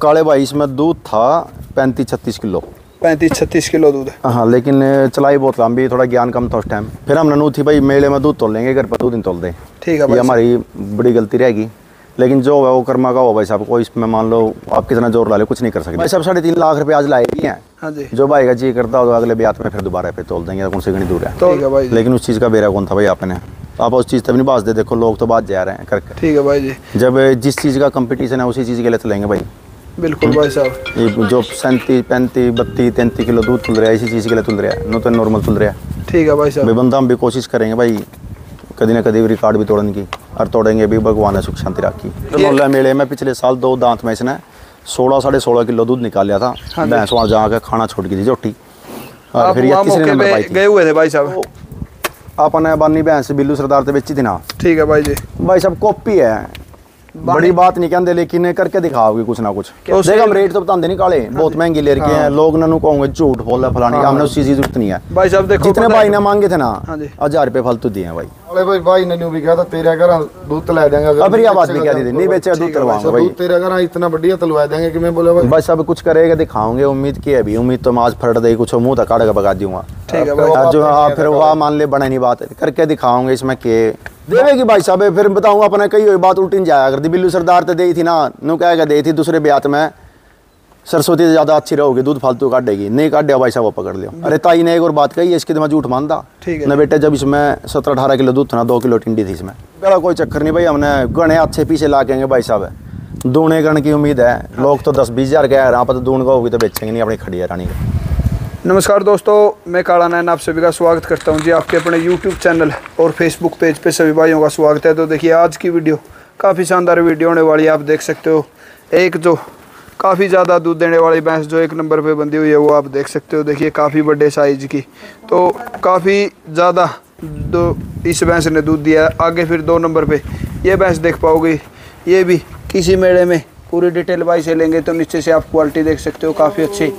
काले भाई इसमें दूध था पैंतीस छत्तीस किलो। पैंतीस छत्तीस किलो दूध है। हाँ लेकिन चलाई बहुत लंबी थोड़ा ज्ञान कम था उस टाइम फिर हमने नू थी भाई मेले में दूध तोल लेंगे घर पर दूध नहीं तोल दें ठीक है ये हमारी बड़ी गलती रहेगी। लेकिन जो है वो कर्मा का हो भाई साहब को इसमें मान लो आप कितना ज़ोर ला ले कुछ नहीं कर सकते। भाई साहब साढ़े तीन लाख रुपए आज लाए ही हैं। हाँ जी। जो भाई का जी करता हो तो अगले ब्याह में फिर दोबारा पे तोल देंगे कौन से घनी दूर है। तो भाई लेकिन उस चीज़ का बेरा कौन था भाई आपने? आप उस चीज़ तक नहीं बाज दे देखो लोग तो बात जा रहे हैं करके ठीक है भाई जी। जब जिस चीज़ का कंपटीशन है उसी चीज़ के लिए चलेंगे भाई। बिल्कुल भाई साहब। जो सैंतीस पैंतीस बत्तीस तैंतीस किलो दूध तुल रहा है इसी चीज़ के लिए तुल रहा है नो तो नॉर्मल तुल रहा है। ठीक है भाई साहब। बंदा हम भी कोशिश करेंगे भाई कभी ना कभी रिकॉर्ड भी तोड़ने की और तोड़ेंगे भी भगवान ने सुख शांति राखी। मोहल्ला मेले में पिछले साल दो दांत में इसने सोलह साढ़े सोलह किलो दूध निकाल लिया था। भैंस वहाँ जाकर खाना छोड़ गई थी झोटी और फिर ये तीसरे नंबर पाई गए हुए थे भाई साहब। आपने बानी भैंस बिल्लू सरदार से बेची थी ना? ठीक है भाई जी। भाई सब कॉपी है। बड़ी बात नहीं कहते लेकिन करके दिखाओगे कुछ ना कुछ तो देख हम से- रेट तो बताते नहीं काले बहुत महँगी ले रखे हैं लोग ननु कहोगे झूठ बोल रहा फलानी हमने उसी चीज़ ज़रूरत नहीं है भाई साहब देखो जितने पता भाई है- ने मांगे थे ना हाँ जी। हज़ार रुपए फालतू दिए हैं भाई अरे भाई दूध नहीं है तेरे घर इतना बढ़िया तलवा देंगे कि भाई बस कुछ करेगा दिखाओगे उम्मीद की है भी उम्मीद तो मैं आज फट दे कुछ मुँह तक काट बगा दूँगा ठीक है भाई आज जो आप फिर वह मान ले बना नहीं बात करके दिखाओगे इसमें के देवेगी भाई साहब फिर बताऊँगा अपने कई बात उल्टी जाया करती बिल्लू सरदार तो दी थी ना नु कह दी थी दूसरे ब्यात में सरस्वती से ज़्यादा अच्छी रहोगी दूध फालतू काटेगी नहीं काटे भाई साहब पकड़ लियो। अरे ताई ने एक और बात कही है इसकी तो झूठ मानता ठीक है। ना बेटे जब इसमें सत्रह अठारह किलो दूध था ना दो किलो टिंडी थी इसमें। बड़ा कोई चक्कर नहीं भाई हमने गणे अच्छे पीछे ला के भाई साहब। दूने गण की उम्मीद है। लोग तो दस बीस हज़ार कह रहे हैं आप तो दून का होगी तो बेचेंगे नहीं अपनी खड़ी है रानी। का नमस्कार दोस्तों मैं काला नैन आप सभी का स्वागत करता हूँ जी आपके अपने यूट्यूब चैनल और फेसबुक पेज पे। सभी भाइयों का स्वागत है। तो देखिए आज की वीडियो काफ़ी शानदार वीडियो होने वाली है आप देख सकते हो। एक जो काफ़ी ज़्यादा दूध देने वाली भैंस जो एक नंबर पे बंधी हुई है, वो आप देख सकते हो। देखिए, काफ़ी बड़े साइज़ की। तो काफ़ी ज़्यादा दो इस भैंस ने दूध दिया आगे फिर दो नंबर पे ये भैंस देख पाओगे। ये भी किसी मेड़े में पूरी डिटेल वाइज से लेंगे तो नीचे से आप क्वालिटी देख सकते हो। काफ़ी अच्छी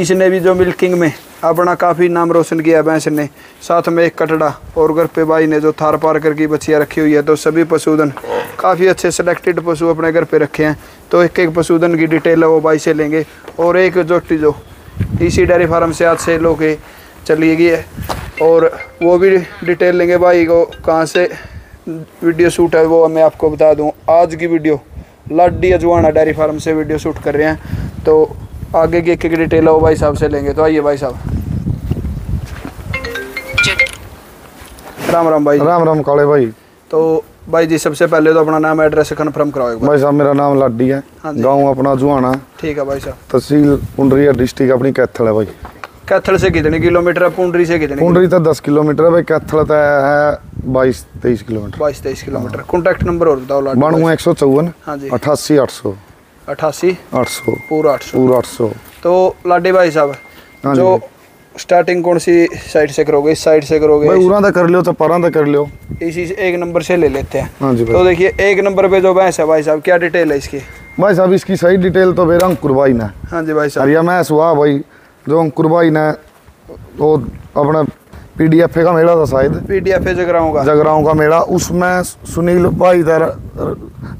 इसने भी जो मिल्किंग में अपना काफ़ी नाम रोशन किया भैंस ने, साथ में एक कटड़ा और घर पे भाई ने जो थार पार कर की बच्चियाँ रखी हुई है तो सभी पशुधन, काफ़ी अच्छे सिलेक्टेड पशु अपने घर पे रखे हैं। तो एक एक पशुधन की डिटेल है वो भाई से लेंगे और एक जोटी जो इसी डेयरी फार्म से आज से लोग चली गई है और वो भी डिटेल लेंगे भाई को कहाँ से वीडियो शूट है, वो मैं आपको बता दूँ। आज की video Ladi Ajwana dairy farm से वीडियो शूट कर रहे हैं। तो आगे की एक एक डिटेल है वो भाई साहब से लेंगे। तो आइए भाई साहब। राम राम भाई। राम राम काले भाई। तो भाई जी सबसे पहले तो अपना नाम एड्रेस कन्फर्म कराओ भाई साहब मेरा नाम लाडी है। हाँ गाँव अपना जुआना। ठीक है भाई साहब। तहसील पुंडरिया डिस्ट्रिक्ट अपनी कैथल है भाई। कैथल से कितने किलोमीटर है? पुंडरी से कितने पुंडरी तो दस किलोमीटर है भाई कैथल तो है बाईस तेईस किलोमीटर। बाईस तेईस किलोमीटर। कॉन्टैक्ट नंबर और बताओ बानवे एक सौ चौवन हाँ अठासी आठ सौ। अठासी। आठ सौ। पूरा आठ सौ। पूरा आठ सौ। तो लाडी भाई साहब हाँ जो स्टार्टिंग कौन सी साइड से करोगे? इस साइड से करोगे? भाई उरा तो कर लियो तो परा तो कर लियो। इसी एक नंबर से ले लेते हैं। हाँ जी तो देखिए एक नंबर पे जो भैंस है भाई साहब क्या डिटेल है इसकी? भाई साहब इसकी सही डिटेल तो मेरा अंकुर भाई ने। हाँ जी भाई साहब। अरिया मैं हुआ भाई जो अंकुर भाई ने वो अपना पीडीएफ का मेला था शायद। पीडीएफ है जगराओं का। जगराओं का मेला। उसमें सुनील भाई था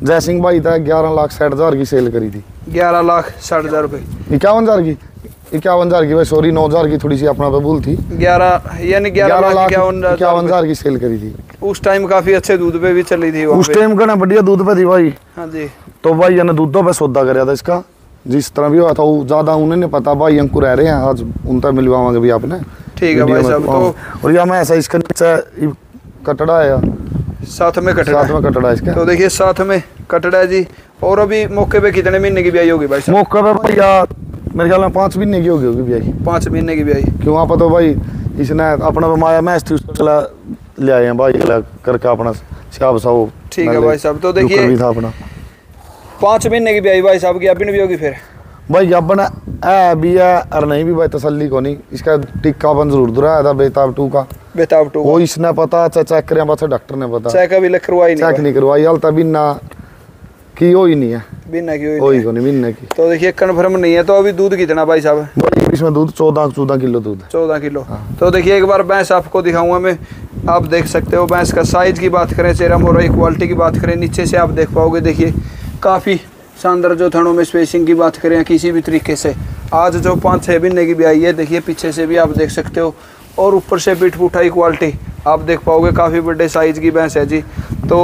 जय सिंह भाई था ग्यारह लाख साठ हज़ार की सेल करी थी। ग्यारह लाख साठ हज़ार रुपये इक्यावन हज़ार की? इक्यावन हज़ार की भाई सॉरी नौ हज़ार की थोड़ी सी अपना पे भूल थी। ग्यारह यानी ग्यारह लाख इक्यावन हज़ार की सेल करी थी। उस टाइम काफ़ी अच्छे दूध पे भी चली थी उस टाइम का ना बढ़िया दूध पे थी भाई। हाँ जी। तो भाई ने दूधों पे सौदा कराया था इसका। जिस तरह भी हुआ था ज़्यादा उन्हें नहीं पता। भाई अंकुर रह रहे हैं आज उनका मिलवाओगे भी आपने। ठीक है भाई साहब, तो- हाँ। और या मैं ऐसा इसका नीचे कटड़ा है साथ में कटड़ा। साथ में कटड़ा इसका। तो देखिए साथ में कटड़ा है जी। और अभी मौके पे कितने महीने की ब्याई होगी भाई साहब? मौका पे भाई यार मेरे ख्याल में पाँच महीने की होगी होगी भाई पाँच महीने की ब्याई क्यों वहाँ पर तो भाई इसने अपना माया मैच थी उसको चला ले आए हैं भाई चला करके अपना सियाब सा वो ठीक है भाई साहब, तो देखिए- था अपना। पाँच महीने की ब्याई भाई साहब की अभी भी होगी फिर? भाई अपना है भी है और नहीं भी भाई तसल्ली को नहीं इसका टिक्का बन ज़रूर दुराया था बेताब टू का। बेताब टू वो इसने पता चाहे चेक करें बस डॉक्टर ने पता। चाय का भी लख करवाई चेक नहीं नहीं करवाई हाल तभी ना की हो ही नहीं है। बिना की हो ही नहीं। को नहीं महीने की। तो देखिए कन्फर्म नहीं है तो अभी दूध कितना भाई साहब? भाई इसमें दूध चौदह चौदह किलो दूध। चौदह किलो। तो देखिए एक बार भैंस आपको दिखाऊँगा मैं। आप देख सकते हो भैंस का साइज़ की बात करें चेहरा मोरा क्वालिटी की बात करें नीचे से आप देख पाओगे देखिए काफ़ी शानदार जो थनों में स्पेसिंग की बात करें किसी भी तरीके से आज जो पाँच छः महीने की भी आई है देखिए पीछे से भी आप देख सकते हो और ऊपर से पीठ पुठाई क्वालिटी आप देख पाओगे काफ़ी बड़े साइज़ की भैंस है जी। तो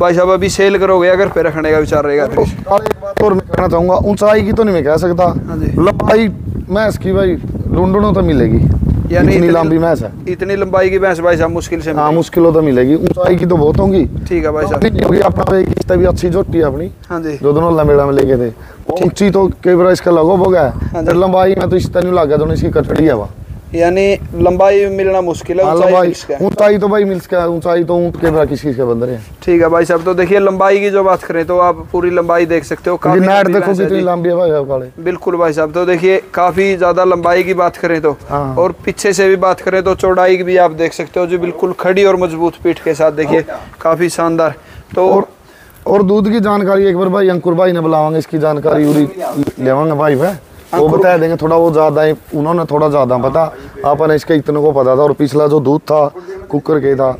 भाई साहब अभी सेल करोगे घर पे रखने का विचार रहेगा? तो एक बात और मैं कहना चाहूँगा ऊंचाई की तो नहीं मैं कह सकता। हाँ। लंबाई भैंस की भाई लुंडनों तो मिलेगी। यानी इतनी लंबी भैंस है। इतनी लंबाई की भैंस भाई साहब मुश्किल से हाँ मुश्किल तो मिलेगी। ऊंचाई की तो बहुत होंगी। ठीक है भाई साहब। अपना तो किस्ता भी अच्छी जोटी है अपनी। हाँ जी। जो दोनों लंबेड़ा में लेके थे। ऊँची तो कई बार इसका लगभग हो गया हाँ लंबाई में तो इस तरह लगा दोनों इसकी कटड़ी है वहाँ। यानी लंबाई मिलना मुश्किल है हाँ, ऊंचाई। ऊंचाई तो भाई मिल्स का ऊंचाई तो ऊँट के बरा किस चीज़ के बंदर है? ठीक है भाई साहब तो देखिए लंबाई की जो बात करें तो आप पूरी लंबाई देख सकते हो क्योंकि नाट देखो कितनी लंबी है भाई आप काले। बिल्कुल भाई साहब तो देखिए काफ़ी ज़्यादा लंबाई की बात करें तो। हाँ। और पीछे से भी बात करें तो चौड़ाई की भी आप देख सकते हो जो बिल्कुल खड़ी और मज़बूत पीठ के साथ देखिए काफ़ी शानदार। तो और दूध की जानकारी एक बार भाई अंकुर भाई ने बुलावांगे इसकी जानकारी लेवांगे भाई भाई। वो बता देंगे थोड़ा वो ज़्यादा है उन्होंने थोड़ा ज़्यादा पता अपन इसके इतने को पता था और पिछला जो दूध था कुकर के था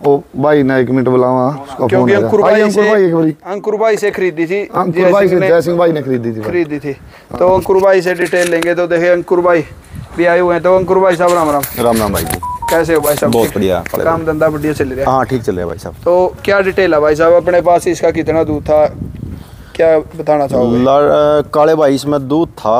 वो भाई ने एक मिनट बुलावा उसका फ़ोन क्योंकि अंकुर भाई अंकुर भाई एक बारी अंकुर भाई से खरीदी थी अंकुर भाई से जय सिंह भाई ने खरीदी थी खरीदी थी तो अंकुर भाई से डिटेल लेंगे तो देखिए अंकुर भाई भी आए हुए हैं तो अंकुर भाई साहब राम राम राम राम भाई कैसे हो भाई साहब बहुत बढ़िया, काम धंधा बढ़िया चल रहा है हाँ ठीक चल रहा है भाई साहब तो क्या डिटेल है भाई साहब अपने पास इसका कितना दूध था क्या बताना चाहोगे? काले भाई इसमें दूध था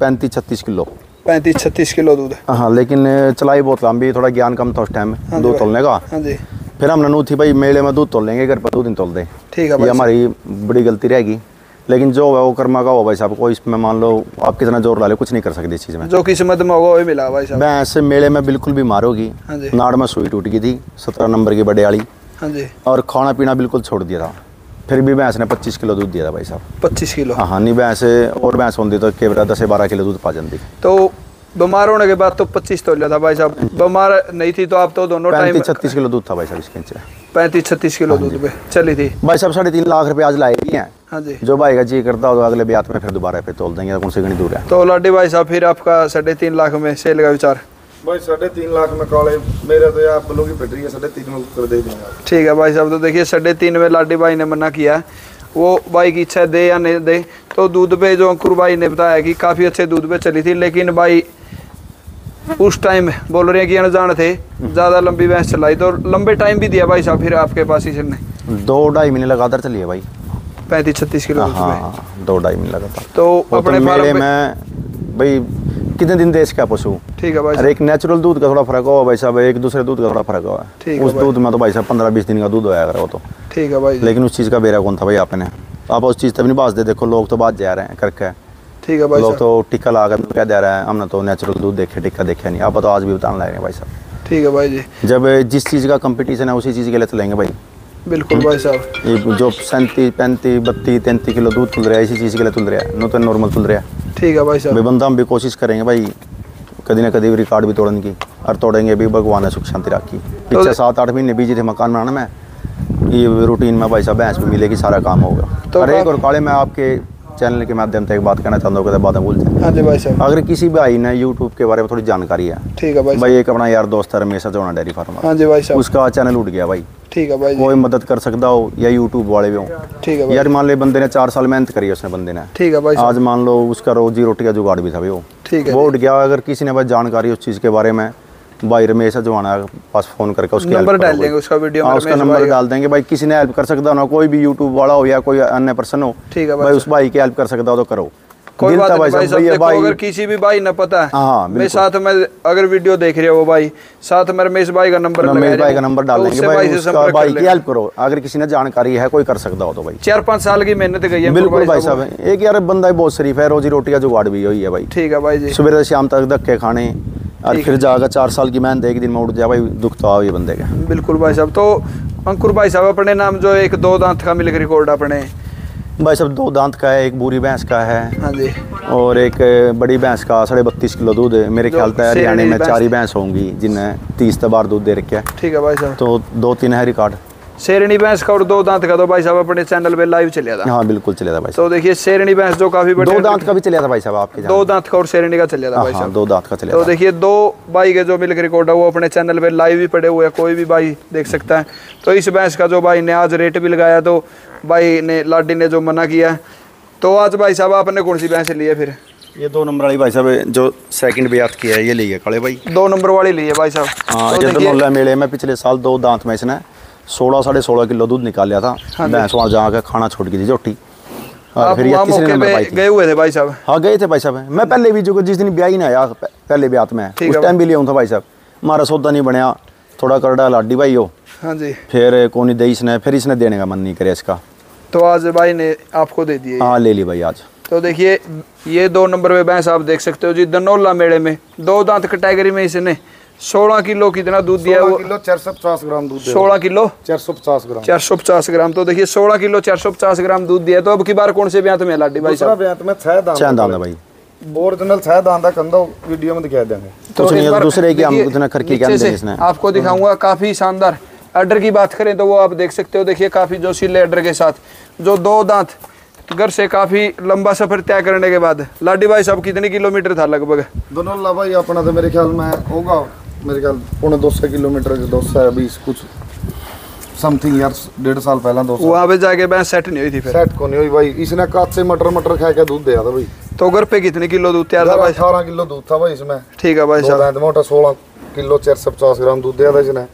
पैंतीस छत्तीस किलो। पैंतीस छत्तीस किलो दूध। हाँ लेकिन चलाई बहुत लंबी थोड़ा ज्ञान कम था उस टाइम हाँ दूध तोलने का। हाँ जी। फिर हमने नू थी भाई मेले में दूध तोल लेंगे घर पर दूध नहीं तोल दे ठीक है ये हमारी बड़ी गलती रहेगी। लेकिन जो है वो कर्मा का हो भाई साहब को इसमें मान लो आप कितना ज़ोर ला ले कुछ नहीं कर सकते इस चीज़ में। जो किस्मत में होगा वही मिला भाई साहब। मैं ऐसे मेले में बिल्कुल बीमार होगी हाँ नाड़ में सुई टूट गई थी सत्रह नंबर की बड़े वाली हाँ जी। और खाना पीना बिल्कुल छोड़ दिया था। फिर भी भैंस ने पच्चीस किलो दूध दिया था भाई साहब। पच्चीस किलो? हाँ हाँ नहीं भैंस और भैंस होती तो केवल दस बारह किलो दूध पा जाती तो बीमार होने के बाद तो पच्चीस तो लिया था भाई साहब। बीमार नहीं थी तो आप तो दोनों टाइम छत्तीस किलो दूध था भाई साहब इसके नीचे। पैंतीस छत्तीस किलो दूध पे चली थी। भाई साहब साढ़े तीन लाख रुपए आज लाए ही हैं। हाँ जी। जो भाई का जी करता हो तो अगले ब्याह में फिर दोबारा पे तोल देंगे कौन से गणी दूर है? तो लाडी भाई साहब फिर आपका साढ़े तीन लाख में सेल का विचार। भाई साढ़े तीन लाख में काले मेरे तो यार बलों की पेटरी है साढ़े तीन में कर दे देंगे ठीक है भाई साहब तो देखिए साढ़े तीन में लाडी भाई ने मना किया वो भाई की इच्छा दे या नहीं दे तो दूध पे जो अंकुर भाई ने बताया कि काफ़ी अच्छे दूध पे चली थी लेकिन भाई उस टाइम बोल रहे हैं कि अनजान थे ज़्यादा लंबी भैंस चलाई तो लंबे टाइम भी दिया भाई साहब फिर आपके पास इसने दो ढाई महीने लगातार चली है भाई पैंतीस छत्तीस किलो हाँ दो ढाई महीने लगातार तो अपने मेले फार्म में में भाई कितने दिन देश का पशु? ठीक है भाई अरे एक नेचुरल दूध का थोड़ा फ़र्क हुआ भाई साहब एक दूसरे दूध का थोड़ा फ़र्क हुआ है उस दूध में तो भाई साहब पंद्रह बीस दिन का दूध होया अगर वो तो। ठीक है भाई। लेकिन उस चीज़ का बेरा कौन था भाई आपने? आप उस चीज़ तक नहीं बाज दे देखो लोग तो बाज जा रहे हैं करके। ठीक है भाई लोग तो टिक्का ला कर क्या दे रहा है हमने तो नेचुरल दूध देखे टिक्का देखे नहीं। आप तो आज भी बताने लगे हैं भाई साहब। ठीक है भाई जी। जब जिस चीज़ का कंपटीशन है उसी चीज़ के लिए चलेंगे भाई। बिल्कुल भाई साहब। जो सैंतीस पैंतीस बत्तीस तैंतीस किलो दूध तुल रहा है इसी चीज़ के लिए तुल रहा है। नो तो नॉर्मल तुल रहा है। ठीक है भाई साहब। बेबंदा बंदा हम भी कोशिश करेंगे भाई कभी ना कभी रिकॉर्ड भी तोड़ने की और तोड़ेंगे भी भगवान ने सुख शांति राखी। पिछले सात आठ महीने बीजे थे मकान बनाने में ये रूटीन में भाई साहब भैंस भी मिलेगी सारा काम होगा तो तो और एक और काले मैं आपके चैनल के माध्यम से एक बात कहना चाहता हूँ बाद में भूल जाए। हाँ जी भाई साहब। अगर किसी भाई ने यूट्यूब के बारे में थोड़ी जानकारी है ठीक है भाई भाई एक अपना यार दोस्त है रमेश चौना डेयरी फार्मर हाँ। जी भाई साहब। उसका चैनल उठ गया भाई। ठीक है भाई कोई मदद कर सकता हो या यूट्यूब वाले भी हो। ठीक है यार मान ले बंदे ने चार साल मेहनत करी है उसने बंदे ने। ठीक है भाई आज मान लो उसका रोजी रोटी का जुगाड़ भी था भाई वो। ठीक है वो उठ गया अगर किसी ने भाई जानकारी उस चीज़ के बारे में भाई रमेश जवाना के पास फ़ोन करके उसकी नंबर डाल देंगे उसका वीडियो हाँ उसका नंबर डाल देंगे। भाई किसी ने हेल्प कर सकता हो ना कोई भी यूट्यूब वाला हो या कोई अन्य पर्सन हो ठीक है भाई भाई उस भाई की हेल्प कर सकता हो तो करो। कोई बात भाई साहब भैया देखो अगर किसी भी भाई न पता है हाँ, मैं साथ में अगर वीडियो देख रहे हो भाई साथ में रमेश भाई का नंबर रमेश भाई का नंबर तो डाल देंगे। उससे भाई संपर्क भाई की हेल्प करो अगर किसी ने जानकारी है कोई कर सकता हो तो भाई। चार पाँच साल की मेहनत गई है बिल्कुल भाई साहब। एक यार बंदा बहुत शरीफ है रोजी रोटी का जुगाड़ भी हुई है भाई। ठीक है भाई जी। सुबह से शाम तक धक्के खाने और फिर जाकर चार साल की मेहनत एक दिन में उठ जाए भाई दुख तो आओ ये बंदे का। बिल्कुल भाई साहब तो अंकुर भाई साहब अपने नाम जो एक दो दांत का मिलकर रिकॉर्ड अपने। भाई साहब दो दांत का है एक बुरी भैंस का है। हाँ जी। और एक बड़ी भैंस का साढ़े बत्तीस किलो दूध। है मेरे ख्याल से हरियाणा में चार ही भैंस होंगी जिन्हें तीस तबार दूध दे रखे है। ठीक है भाई साहब। तो दो तीन है रिकॉर्ड शेरनी भैंस का और दो दांत का। तो भाई साहब अपने चैनल पे लाइव चलिया था हाँ बिल्कुल चले था भाई तो देखिए शेरनी भैंस जो काफ़ी दो दांत का भी चले था भाई साहब आपके दो दांत का और शेरनी का चलिया था भाई हाँ साहब। दो दांत का चले तो देखिए दो भाई के जो मिल्क रिकॉर्ड है वो अपने चैनल पे लाइव भी पड़े हुए कोई भी भाई देख सकता है। तो इस भैंस का जो भाई ने आज रेट भी लगाया तो भाई ने लाडी ने जो मना किया तो आज भाई साहब आपने कौन सी भैंस ली है फिर? ये दो नंबर वाली भाई साहब जो सेकंड ब्यात की है ये ली है काले भाई। दो नंबर वाली ली है भाई साहब। हाँ तो इधर देखिए मेले में पिछले साल दो दांत में इसने सोलह साढ़े सोलह किलो दूध निकाल लिया था। हाँ। भैंस वहाँ जाकर खाना छोड़ गई थी झोटी। आप फिर नंबर पाई गए हुए थे भाई साहब? हाँ गए थे भाई साहब। मैं पहले भी जो जिस दिन ब्याह ही ना आया पहले ब्यात में। उस टाइम भी लिया था भाई साहब। हमारा सौदा नहीं बनया। थोड़ा करड़ा लाडी भाई हो। हाँ जी। फिर कोनी दई इसने फिर इसने देने का मन नहीं करे इसका। तो आज भाई ने आपको दे दिए हाँ? ले ली भाई आज। तो देखिए ये दो नंबर पे भैंस आप देख सकते हो जी दनौला मेले में। दो दांत कैटेगरी में इसने 16 किलो कितना दूध दिया है वो? किलो चार सौ पचास ग्राम दूध 16 किलो? चार सौ पचास ग्राम। चार सौ पचास ग्राम। तो देखिए सोलह किलो चार सौ पचास ग्राम दूध दिया तो अब की बार कौन से ब्याह में लाडी भाई साहब? ब्यांत में छह दांत। चैन दांदा भाई। ओरिजिनल छह दांत का कंधा वीडियो में दिखा देंगे। कुछ नहीं बार दूसरे की हम उतना करके क्या देंगे इसने? आपको दिखाऊँगा काफ़ी शानदार। अडर की बात करें तो वो आप देख सकते हो। देखिए काफ़ी जोशीले अडर के साथ। जो दो दांत घर से काफ़ी लंबा सफ़र तय करने के बाद। लाडी भाई साहब कितने किलोमीटर था लगभग? दोनों ला भाई अपना तो मेरे ख्याल में होगा। मेरे ख्याल पौने दो सौ किलोमीटर के दो सौ बीस कुछ समथिंग यार डेढ़ साल पहला दो वहाँ पे जाके भैंस सेट नहीं हुई थी फिर। सेट को नहीं हुई भाई इसने काच से मटर मटर खा के दूध दिया था भाई। तो घर पे कितने किलो दूध तैयार था भाई? अठारह किलो दूध था भाई इसमें। ठीक है भाई साहब। मोटा सोलह किलो चार सौ पचास ग्राम दूध दिया था इसने।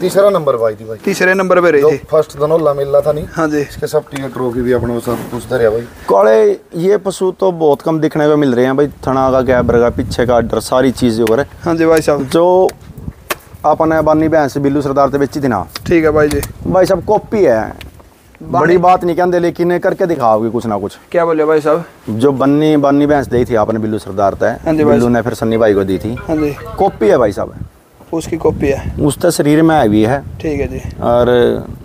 तीसरा नंबर भाई थी भाई। तीसरे नंबर पे रही थी। फ़र्स्ट धनोला मिल रहा था नहीं। हाँ जी। इसके सब टिकट ट्रॉफी भी अपने सब कुछ धरिया भाई। काले ये पशु तो बहुत कम दिखने को मिल रहे हैं भाई। थना का गैबर का पीछे का डर सारी चीज़ जो है हाँ जी भाई साहब। जो अपने बानी भैंस बिल्लू सरदार से बेची थी ना। ठीक है भाई जी। भाई सब कॉपी है। बड़ी बात नहीं कहते लेकिन करके दिखाओगे कुछ ना कुछ। क्या बोले भाई साहब? जो बन्नी बन्नी भैंस दी थी आपने बिल्लू सरदार हाँ तय बिल्लू ने फिर सन्नी भाई को दी थी। हाँ कॉपी है भाई साहब। उसकी कॉपी है। उसका शरीर में भी है। ठीक है जी। और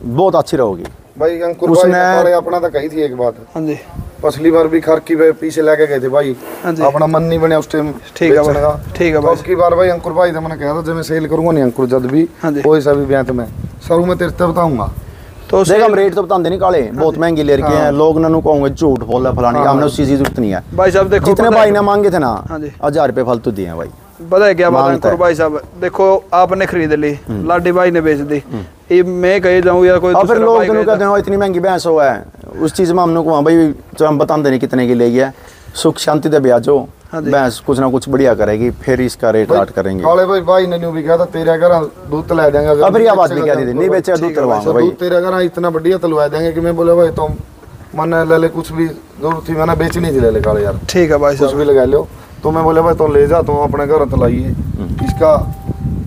बहुत अच्छी रहोगी। भाई अंकुर उसने- भाई अपना तो कही थी एक बात। हाँ जी। पिछली बार भी खर की पीछे लेके गए थे भाई। हाँ अपना मन नहीं बनया उस टाइम ठीक है भाई। ठीक है भाई। अब की बार भाई अंकुर भाई तो मैंने कहा था जब मैं सेल करूँगा नहीं अंकुर जब भी हाँ कोई सा भी ब्याह में सरू मैं तेरे से बताऊँगा। तो देख हम रेट तो बताते नहीं काले। बहुत महँगी ले रखे हैं। लोग ननु कहोगे झूठ बोला फलानी। हाँ। हमने उस चीज़ की ज़रूरत नहीं है। भाई साहब देखो जितने भाई है- ने मांगे थे ना हाँ जी। हज़ार रुपये फालतू दिए हैं भाई। पता है क्या बात है भाई साहब देखो आपने खरीद ली लाडी भाई ने बेच दी ये मैं कहीं जाऊँ या कोई फिर दूसरा लोग कहते हैं इतनी महँगी भैंस हो है उस चीज़ में हमने को भाई जो हम बताते नहीं कितने की लेगी है सुख शांति दे ब्याजो हाँ भैंस कुछ ना कुछ बढ़िया करेगी फिर इसका रेट राट करेंगे काले भाई भाई ने न्यू भी कहा था तेरे घर दूध तला देंगे अब यह बात भी क्या दी नहीं बेचे दूध भाई, तो तेरे घर इतना बढ़िया तलवा देंगे कि मैं बोले भाई तुम मन ले ले कुछ भी ज़रूरत थी मैंने बेचनी थी ले ले काले यार ठीक है भाई कुछ भी लगा लो तो मैं बोले भाई तुम ले जाता हूँ अपने घर तलाइए इसका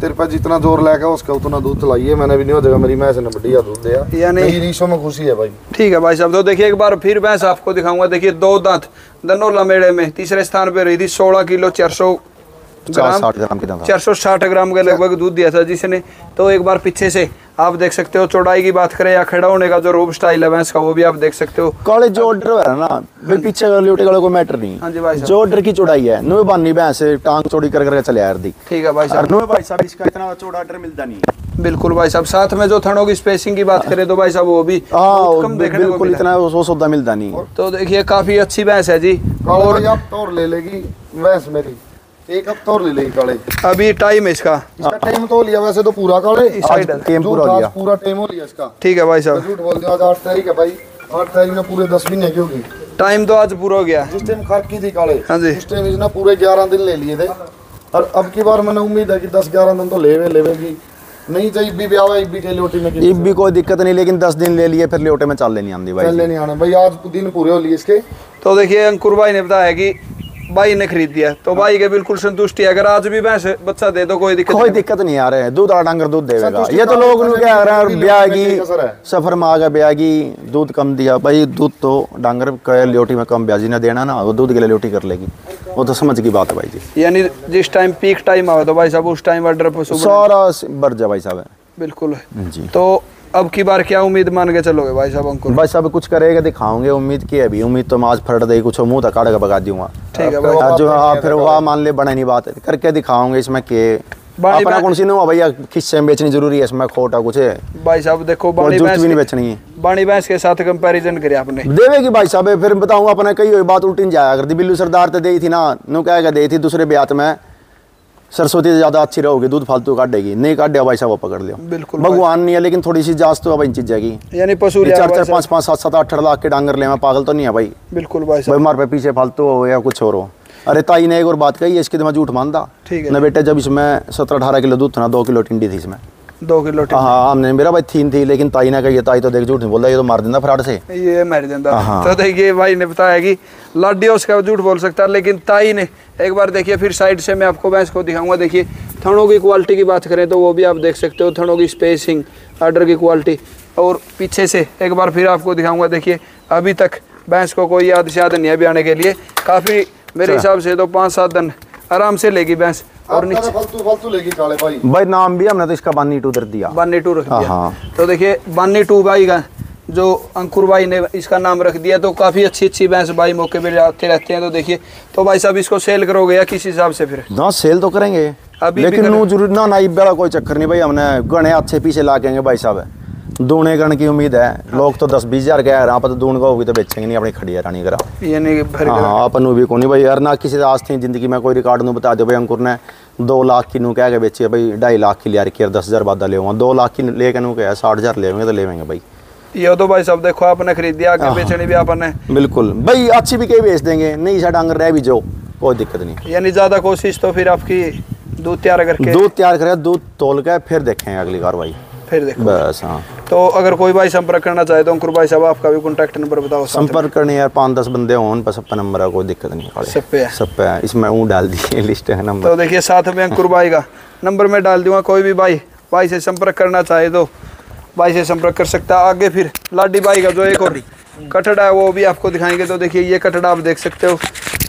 तेरे पे जितना ज़ोर लगा उसका उतना दूध तलाइए मैंने भी नहीं हो जाएगा मेरी मैस ने बढ़िया दूध दिया। यानी- मेरी में खुशी है भाई। ठीक है भाई साहब तो देखिए एक बार फिर भैंस आपको दिखाऊँगा। देखिए दो दांत दनोला मेड़े में तीसरे स्थान पे रही थी सोलह किलो चार सौ पचास ग्राम था चार सौ साठ ग्राम के लगभग दूध दिया था जिसने तो एक बार पीछे से आप देख सकते हो चौड़ाई की बात करें या खड़ा होने का जो रूप स्टाइल है भैंस का वो भी आप देख सकते हो। काले जो ऑर्डर है ना भाई पीछे का लोटे का कोई मैटर नहीं। हाँ जी भाई साहब। जो ऑर्डर की चौड़ाई है नुए बानी भैंस से टांग चौड़ी कर करके चले यार दी ठीक है भाई और साहब नुए भाई साहब इसका इतना चौड़ा ऑर्डर मिलता नहीं है। बिल्कुल भाई साहब। साथ में जो थनों की स्पेसिंग की बात करें तो भाई साहब वो भी हाँ कम देखने को इतना वो सौदा मिलता नहीं। तो देखिए काफ़ी अच्छी भैंस है जी। और आप तोड़ ले लेगी भैंस मेरी। एक अब तोड़ ले लेगी काले। अभी टाइम है इसका। इसका टाइम तो लिया वैसे तो पूरा काले। इस साइड। टेम पूरा लिया। पूरा टाइम हो लिया इसका। ठीक है भाई साहब। झूठ बोल दिया आज आठ तारीख है भाई। आठ तारीख में पूरे दस महीने की होगी। टाइम तो आज पूरा हो गया। जिस टाइम खर्च की थी काले हाँ जी। उस टाइम इसने पूरे ग्यारह दिन ले लिए थे। और अब की बार मैंने उम्मीद है कि दस ग्यारह दिन तो लेवे लेवेगी। नहीं चाहिए भी ब्याह है भी के लोटी में इब भी कोई दिक्कत नहीं लेकिन दस दिन ले लिए फिर लोटे में चाल लेनी आंदी भाई पहले नहीं आना। भाई आज दिन पूरे हो लिए इसके। तो देखिए अंकुर भाई ने बताया कि भाई ने खरीद दिया तो भाई के बिल्कुल संतुष्टि है। अगर आज भी भैंस बच्चा दे तो कोई दिक्कत कोई दिक्कत नहीं आ रहे हैं। दूध डंगर दूध देगा। ये तो लोग क्या रहे हैं है? सफ़र में आ गया ब्याह की दूध कम दिया। भाई दूध तो डंगर के लोटी में कम ब्याजी ने देना ना वो दूध के लिए लोटी कर लेगी। वो तो समझ की बात है भाई जी। यानी जिस टाइम पीक टाइम आवे तो भाई साहब उस टाइम ऑर्डर पशु सारा बढ़ जा भाई साहब। बिल्कुल। जी। तो अब की बार क्या उम्मीद मान के चलोगे भाई साहब अंकुर? भाई साहब कुछ करेगा दिखाओगे उम्मीद की अभी उम्मीद तो मैं आज फट दे कुछ मुँह तक काट के भगा दूँगा। ठीक है भाई। जो फिर वह मान ले बड़ा नहीं बात करके दिखाओगे इसमें के। अपना कौन सी नो भैया? में बेचनी ज़रूरी है इसमें खोटा कुछ है? भाई साहब देखो बाणी भैंस भी नहीं बेचनी है। बाणी भैंस के साथ कंपैरिजन करे आपने देवेगी भाई साहब फिर बताऊँ अपने कई बात उल्टी नहीं जाया करती। बिल्लू सरदार तो दी थी ना नु कह दी थी दूसरे ब्यात में। सरस्वती से ज़्यादा अच्छी रहोगी दूध फालतू काटेगी। नहीं काटे भाई साहब पकड़ लियो। बिल्कुल भगवान नहीं है लेकिन थोड़ी सी जाँच तो अब इन चीज़ की। यानी पशु चार चार पाँच पाँच सात सात आठ लाख के डांगर ले मैं पागल तो नहीं है भाई। बिल्कुल भाई मार पे पीछे फालतू हो या कुछ और हो। अरे ताई ने एक और बात कही है इसकी तो मैं झूठ मानता। ठीक है। ना बेटे जब इसमें सत्रह अठारह किलो दूध था ना दो किलो टिंडी थी इसमें। दो किलो। हाँ हमने मेरा भाई थीन थी लेकिन ताई ने कही ताई तो देख झूठ नहीं बोलता ये तो मार देता फ्राड से। ये मार देता हाँ। तो देखिए भाई ने बताया कि लाडियो उसका झूठ बोल सकता है लेकिन ताई ने एक बार देखिए फिर साइड से मैं आपको भैंस को दिखाऊँगा। देखिए थनों की क्वालिटी की बात करें तो वो भी आप देख सकते हो थनों की स्पेसिंग आर्डर की क्वालिटी और पीछे से एक बार फिर आपको दिखाऊँगा देखिए अभी तक भैंस को कोई याद शाद नहीं है अभी आने के लिए। काफ़ी मेरे हिसाब से तो पाँच सात दिन आराम से लेगी भैंस। और नीचे फालतू फालतू लेगी काले भाई। भाई नाम भी हमने तो इसका बानी टू दर दिया। बानी टू रख दिया। हाँ। तो देखिए बानी टू भाई का जो अंकुर भाई ने इसका नाम रख दिया तो काफ़ी अच्छी अच्छी भैंस भाई मौके पे आते रहते हैं। तो देखिए तो भाई साहब इसको सेल करोगे या किस हिसाब से फिर? ना सेल तो करेंगे। अभी लेकिन करें। नू ज़रूर ना ना बड़ा कोई चक्कर नहीं भाई हमने गणे अच्छे पीछे ला के भाई साहब। दूने गण की उम्मीद है लोग तो दस बीस हज़ार कह रहे हैं तो दून का होगी तो बेचेंगे नहीं अपनी खड़ी रानी करा कि के हाँ अपन भी कोनी भाई यार ना किसी से थी ज़िंदगी में कोई रिकॉर्ड नू बता दो भाई अंकुर ने दो लाख की नू कह के बेची भाई ढाई लाख की लिया रखी दस हज़ार बाद ले दो लाख की लेके नू कहा साठ हज़ार लेवेंगे तो लेवेंगे भाई ये तो भाई साहब देखो आपने खरीद दिया आगे बेचनी भी आपने बिल्कुल भाई अच्छी भी कहीं बेच देंगे नहीं सा डांगर रह भी जो कोई दिक्कत नहीं यानी ज़्यादा कोशिश तो फिर आपकी दूध तैयार करके दूध तैयार करे दूध तोल के फिर देखेंगे अगली कार्रवाई फिर देखो बस हाँ तो अगर कोई भाई संपर्क करना चाहे तो अंकुर भाई साहब आपका भी कॉन्टैक्ट नंबर बताओ। संपर्क करने यार पाँच दस बंदे हों बस अपना नंबर है कोई दिक्कत नहीं सब पे है। सब पे है। इसमें ऊँ डाल दिए लिस्ट है नंबर तो देखिए साथ में अंकुर भाई का नंबर मैं डाल दूँगा कोई भी भाई भाई से संपर्क करना चाहे तो भाई से संपर्क कर सकता है। आगे फिर लाडी भाई का जो एक और कटड़ा है वो भी आपको दिखाएँगे। तो देखिए ये कटड़ा आप देख सकते हो।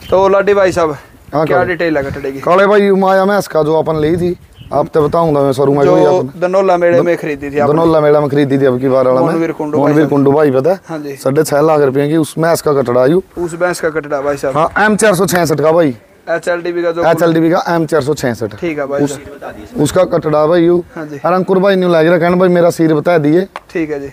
तो लाडी भाई साहब हाँ, क्या डिटेल है कटड़े की? काले भाई माया मैं इसका जो अपन ली थी। आप तो बताऊँगा मैं शोरूम में जो जो दनोला मेले में खरीदी थी आपने। दोनों मेला में खरीदी थी अब की बार वाला में मोनवीर कुंडू मोनवीर कुंडू भाई पता हाँ? है जी। साढ़े छह लाख रुपए की उसमें इसका कटड़ा आयु। उस भैंस का कटड़ा भाई साहब। हाँ एम चार सौ छियासठ का भाई। एच एल डी का जो एच एल डी का एम चार सौ छियासठ ठीक है भाई साहब। उसका कटड़ा भाई यू। हाँ जी। और अंकुर भाई न्यू लग रहा कहना भाई मेरा सिर बता दिए। ठीक है जी।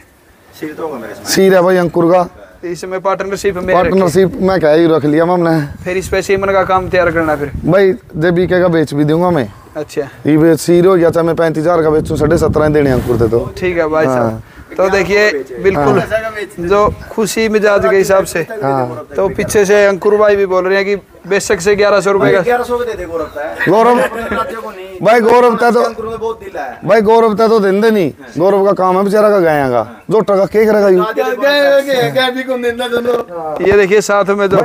सिर है भाई अंकुर का। इसमें पार्टनरशिप में पार्टनरशिप मैं क्या ही रख लिया हमने फिर इस पे सीमन का काम तैयार करना फिर। भाई जब बीकेगा बेच भी दूँगा मैं। अच्छा। ये बेच सीर हो गया चाहे मैं पैंतीस हज़ार का बेचूं साढ़े सत्रह देने अंकुर दे दो। ठीक है भाई हाँ। साहब तो देखिए बिल्कुल जो खुशी मिजाज के हिसाब से। हाँ तो पीछे से अंकुर भाई भी बोल रहे हैं कि बेशक से ग्यारह सौ रुपए का। गौरव भाई गौरव था तो भाई गौरव था तो दिन दे नहीं गौरव का काम है बेचारा का गाया का। जो टका के करेगा यू ये देखिए साथ में जो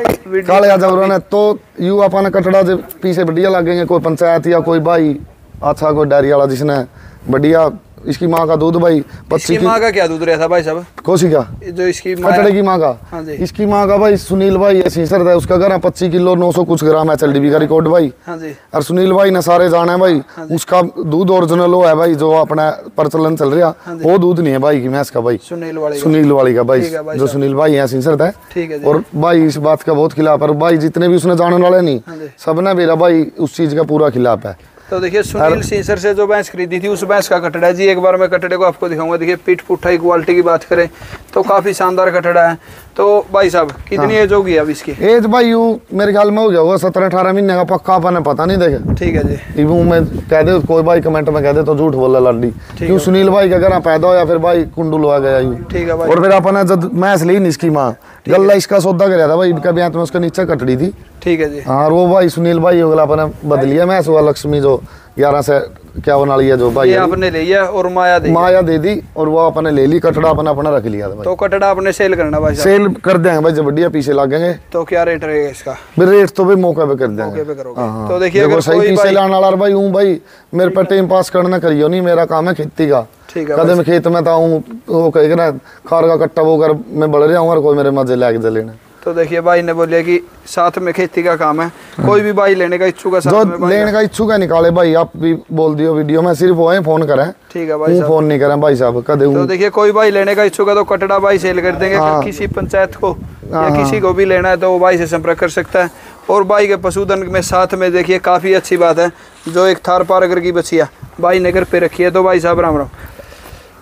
काले यादव ने तो यू अपन कटड़ा से पीछे बढ़िया लगेंगे कोई पंचायत या कोई भाई अच्छा कोई डायरी वाला जिसने बढ़िया इसकी माँ का दूध भाई इसकी की। माँ का क्या दूध रहा था भाई साहब? कोसी का ये जो इसकी माँ कटड़े की माँ का। हाँ जी। इसकी माँ का भाई सुनील भाई है सीसर था उसका घर पच्चीस किलो नौ सौ कुछ ग्राम है एच का रिकॉर्ड भाई। हाँ जी। और सुनील भाई ने सारे जाने हैं भाई उसका दूध ओरिजिनल वो है भाई जो अपना प्रचलन चल रहा। वो दूध नहीं है भाई की भैंस का भाई। सुनील वाले। सुनील वाली का भाई है भाई जो सुनील भाई है सिंसर था है। जी। और भाई इस बात का बहुत खिलाफ है भाई जितने भी उसने जानने वाले हाँ नहीं जी। सबने मेरा भाई उस चीज़ का पूरा खिलाफ है। तो देखिए सुनील सीसर से जो भैंस खरीदी थी उस भैंस का कटड़ा है। जी एक बार मैं कटड़े को आपको दिखाऊँगा। देखिए पीठ पुट्ठा की क्वालिटी की बात करें तो काफ़ी शानदार कटड़ा है। तो भाई साहब कितनी एज होगी अब इसकी? एज भाई यू मेरे ख्याल में हो गया होगा सत्रह अठारह महीने का पक्का अपन ने पता नहीं देखे। ठीक है जी। इबू में कह दे कोई भाई कमेंट में कह दे तो झूठ बोला लाडी। क्यों सुनील भाई का घर पैदा होया फिर भाई कुंडू लगा गया यूँ ठीक है और फिर अपन जब मैच ली नहीं इसकी माँ। गल्ला इसका सौदा कराया था भाई इनका ब्याह में उसका नीचे कटड़ी थी। ठीक है जी। हाँ वो भाई सुनील भाई गया अपने बदलिया मैं सुबह लक्ष्मी जो ग्यारह से क्या बना लिया जो भाई ये है। आपने लिया और माया दी माया दे दी और वो अपने ले ली कटड़ा अपना अपना रख लिया था भाई। तो कटड़ा आपने सेल करना भाई सेल कर देंगे भाई जब बढ़िया पीछे लगेंगे तो क्या रेट रहेगा इसका? रेट तो भाई मौके पे कर देंगे। पे करोगे। हाँ, हाँ। तो देखिए अगर सही पीछे लाने वाला भाई हूँ भाई मेरे पे टाइम पास करना करियो नहीं मेरा काम है खेती का। कदम खेत में था हूँ वो कहेगा ना खार का कट्टा वो कर मैं बढ़ रहा हूँ और कोई मेरे मज़े लेके चले ना। तो देखिए भाई ने बोलिया कि साथ में खेती का काम है। कोई भी भाई लेने का इच्छुक है जो साथ में लेने का इच्छुक है निकाले भाई आप भी बोल दियो वीडियो में सिर्फ़ वो फ़ोन करें ठीक है भाई फ़ोन नहीं करें भाई साहब कदे तो देखिए कोई भाई लेने का इच्छुक है तो कटड़ा भाई सेल कर देंगे हाँ। किसी पंचायत को या हाँ, किसी को भी लेना है तो वो भाई से संपर्क कर सकता है। और भाई के पशुधन में साथ में देखिए काफ़ी अच्छी बात है। जो एक थार पारगर की बछिया भाई ने घर पे रखी है तो भाई साहब राम राम।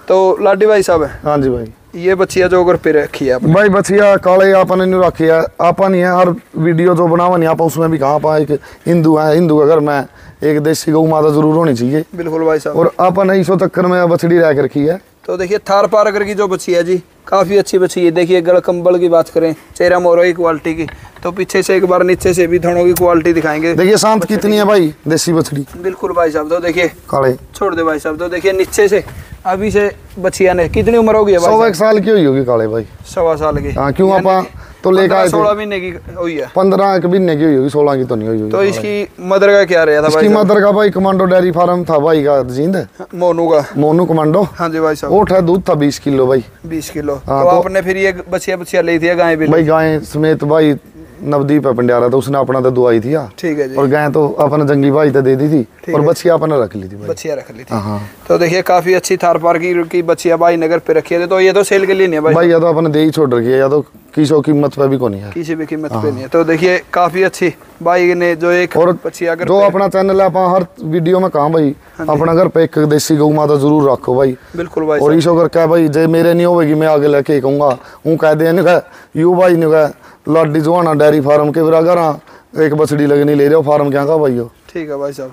तो लाडी भाई साहब है? हाँ जी भाई। ये बच्चिया जो अगर पे रखी है आपने? भाई बचिया काले आपने नहीं रखी है। आपा नहीं है हर वीडियो जो बनावा नहीं आप उसमें भी कहा आप एक हिंदू है हिंदू का घर में एक देसी गऊ माता ज़रूर होनी चाहिए। बिल्कुल भाई साहब। और आपने इसो चक्कर में बछड़ी रह के रखी है। तो देखिए थार पारकर की जो बच्ची है जी काफ़ी अच्छी बच्ची है। देखिए गल कंबल की बात करें चेहरा मोरो की क्वालिटी की तो पीछे से एक बार नीचे से भी धनों की क्वालिटी दिखाएँगे। देखिए शांत कितनी है भाई देसी बछड़ी। बिल्कुल भाई साहब तो देखिए काले। छोड़ दे भाई साहब तो देखिए नीचे से अभी से बछिया ने कितनी उम्र होगी सवा एक साल की हुई होगी काले भाई। सवा साल की। हाँ क्यों आपा तो लेकर सोलह महीने की हुई है। पंद्रह एक महीने की हुई होगी सोलह की तो नहीं हुई तो इसकी मदर का क्या रहा था इसकी मदर का भाई कमांडो डेयरी फार्म था भाई का जींद मोनू का। मोनू कमांडो? हाँ जी भाई साहब। है दूध था बीस किलो भाई। बीस किलो। हाँ, तो तो- आपने फिर ये बच्चिया बच्चिया ली थी गाय भाई गाय समेत भाई नवदीप है पंडियारा तो उसने अपना तो दुआई थी ठीक है जी। और गाय तो अपने जंगी भाई तो दे दी थी और बच्चिया अपने रख ली थी बच्चिया रख ली थी। हाँ हाँ। तो देखिए काफ़ी अच्छी थार पार की की बच्चिया भाई नगर पे रखी है। तो ये तो सेल के लिए नहीं है भाई भाई या तो अपने दे ही छोड़ रखी है या तो किसो कीमत पे भी को नहीं है। किसी भी कीमत पे नहीं है। तो देखिए काफ़ी अच्छी भाई ने जो एक और अगर जो अपना चैनल है अपना हर वीडियो में कहा भाई अपना घर पे एक देसी गौ माता ज़रूर रखो भाई। बिल्कुल भाई और। ईशो करके भाई जे मेरे नहीं होगी मैं आगे लेके ही कहूँगा। हूँ कह दे यू भाई नहीं कह लाडी जोहाना डेयरी फार्म के फिर अगर हाँ एक बछड़ी लगनी ले रहे हो फार्म क्या का भाई हो? ठीक है भाई साहब।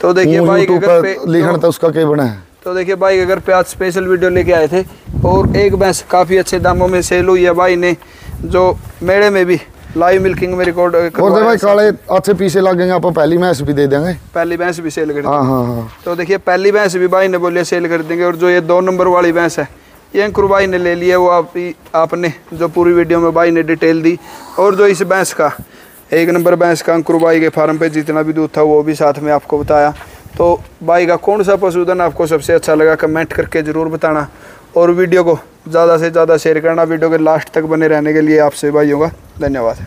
तो देखिए भाई पे पे तो उसका क्या बना है? तो देखिए भाई अगर प्याज स्पेशल वीडियो लेके आए थे और एक भैंस काफ़ी अच्छे दामों में सेल हुई है भाई ने जो मेड़े में भी लाइव मिल्किंग में रिकॉर्ड और भाई काले अच्छे पीछे लगेंगे आप पहली मैच भी दे देंगे। पहली भैंस भी सेल कर हाँ हाँ हाँ। तो देखिए पहली भैंस भी भाई ने बोलिए सेल कर देंगे और जो ये दो नंबर वाली भैंस है ये अंकुर भाई ने ले लिया वो आप ही आपने जो पूरी वीडियो में भाई ने डिटेल दी। और जो इस भैंस का एक नंबर भैंस का अंकुर भाई के फार्म पे जितना भी दूध था वो भी साथ में आपको बताया। तो भाई का कौन सा पशुधन आपको सबसे अच्छा लगा? कमेंट करके ज़रूर बताना। और वीडियो को ज़्यादा से ज़्यादा शेयर करना वीडियो के लास्ट तक बने रहने के लिए आपसे भाइयों का धन्यवाद।